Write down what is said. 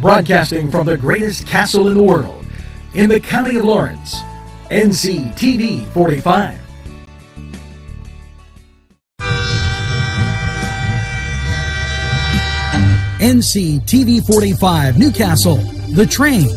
Broadcasting from the greatest castle in the world, in the county of Lawrence, NCTV 45. NCTV 45 New Castle, The Train,